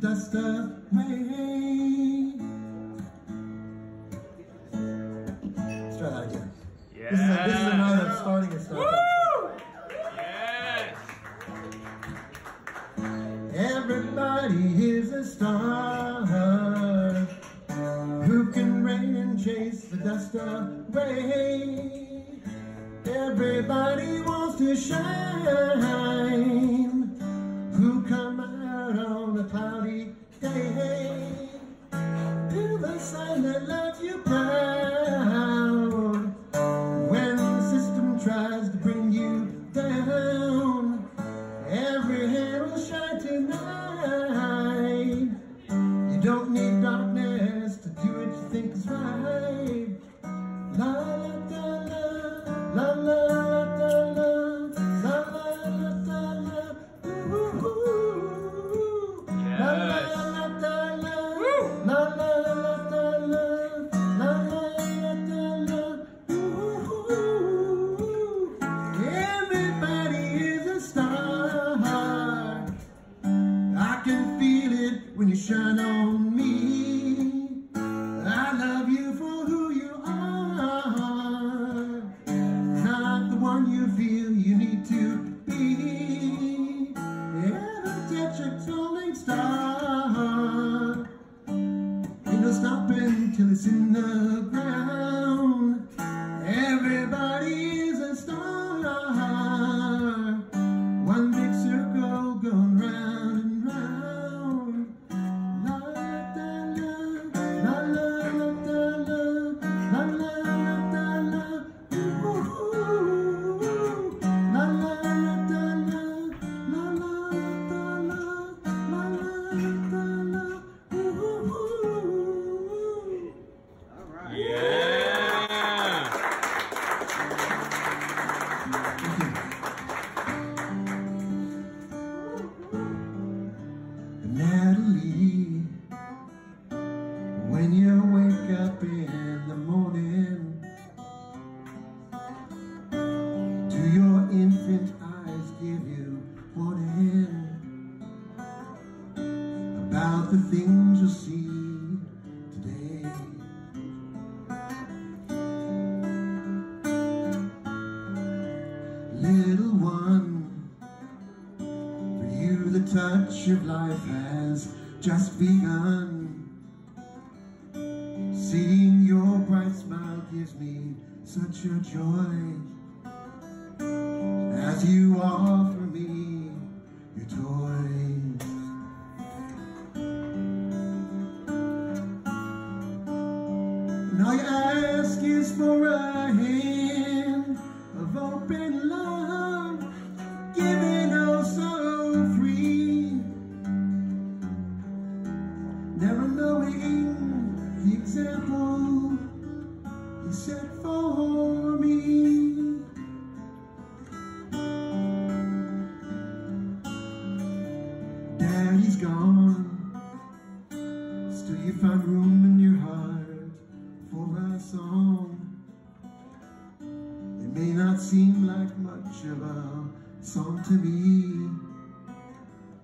just away. Let's try that again. Yeah. This is a, this is a night of starting and stopping. Yes. Everybody is a star who can rain and chase the dust away. Everybody wants to shine who come out on a the sign that loves you when the system tries to bring you down. Every hand will shine tonight. You don't need darkness to do what you think is right. Stopping till it's in the ground. About the things you'll see today? Little one, for you the touch of life has just begun. Seeing your bright smile gives me such a joy as you offer me your toys. All you ask is for a hand of open love, giving oh so free. Never knowing the example you set for me. Daddy's gone. Still you find room song. It may not seem like much of a song to me.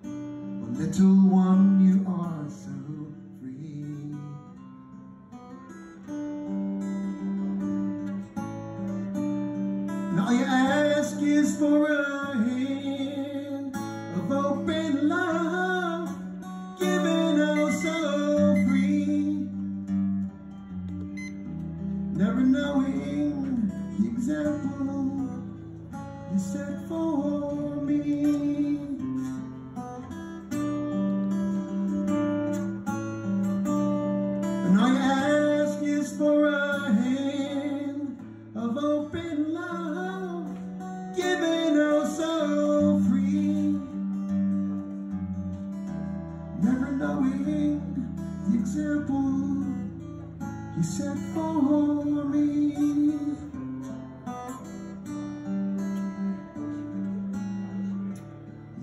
But little one, you are so free. And all you ask is for a hand Never knowing the example you set for me. And all you ask is for a hand of open love, given oh so free. Never knowing the example you said, for me.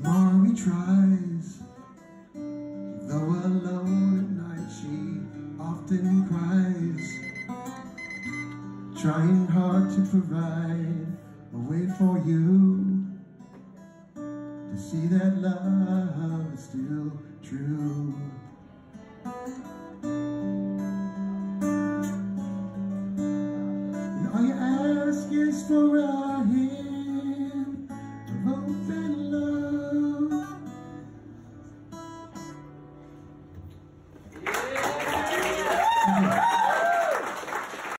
Mommy tries, though alone at night she often cries, trying hard to provide a way for you to see that love is